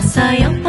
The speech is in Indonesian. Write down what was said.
sayang